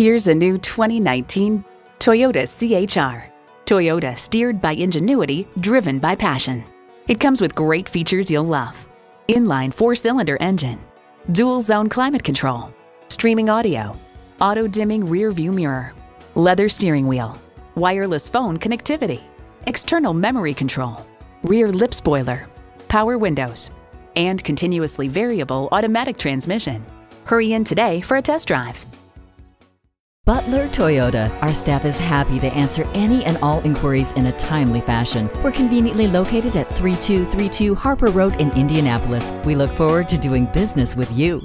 Here's a new 2019 Toyota CHR. Toyota steered by ingenuity, driven by passion. It comes with great features you'll love. Inline four-cylinder engine, dual zone climate control, streaming audio, auto dimming rear view mirror, leather steering wheel, wireless phone connectivity, external memory control, rear lip spoiler, power windows, and continuously variable automatic transmission. Hurry in today for a test drive. Butler Toyota. Our staff is happy to answer any and all inquiries in a timely fashion. We're conveniently located at 3232 Harper Road in Indianapolis. We look forward to doing business with you.